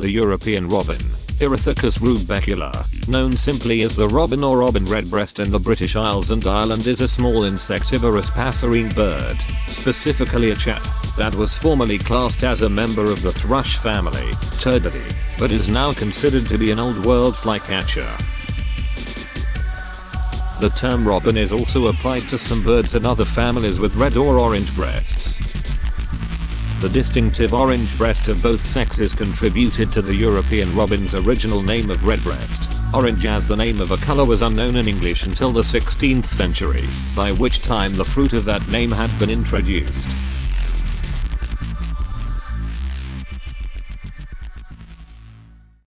the European robin, Erithacus rubecula, known simply as the robin or robin redbreast in the British Isles and Ireland is a small insectivorous passerine bird, specifically a chat, that was formerly classed as a member of the thrush family, Turdidae, but is now considered to be an old world flycatcher. The term robin is also applied to some birds and other families with red or orange breasts. The distinctive orange breast of both sexes contributed to the European robin's original name of redbreast. Orange as the name of a color was unknown in English until the 16th century, by which time the fruit of that name had been introduced.